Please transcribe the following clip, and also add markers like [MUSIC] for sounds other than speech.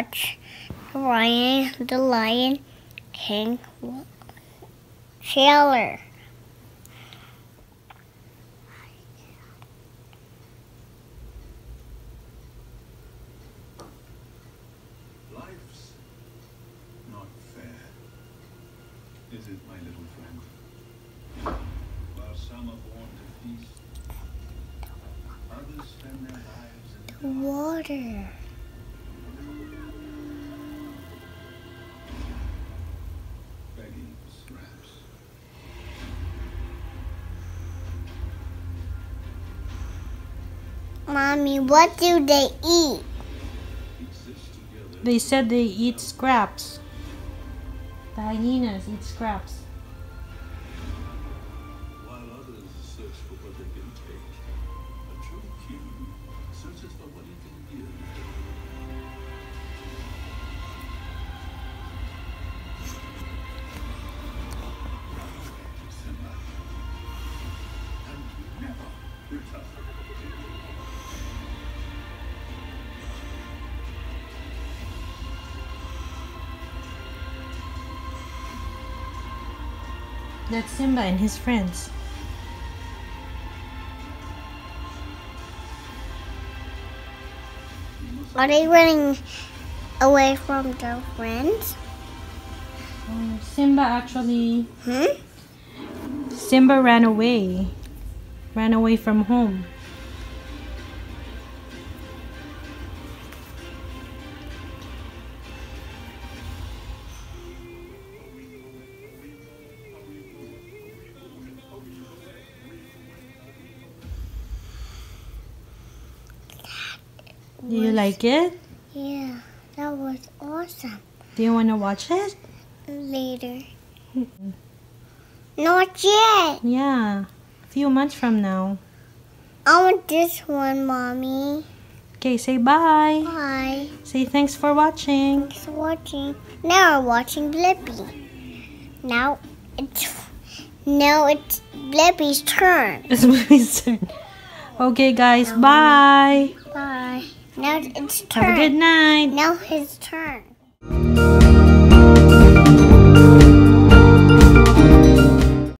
watch Ryan the Lion King trailer. Life's not fair, is it, my little friend? While some are born to feast, others spend their lives in Water. Mommy, what do they eat? They said they eat scraps. The hyenas eat scraps. while others search for what they can take. A true king searches for what he can That's Simba and his friends. Are they running away from their friends? Um, Simba actually. Hmm? Simba ran away. Ran away from home. Do you like it? Yeah, that was awesome. Do you want to watch it? Later. Not yet. Yeah. A few months from now. I want this one, Mommy. Okay, say bye. Bye. Say thanks for watching. Thanks for watching. Now we're watching Blippi. Now it's now it's Blippi's turn. [LAUGHS] It's Movie's turn. Okay, guys, uh-huh. bye. Bye. Now it's Have a good turn. night. Now his turn.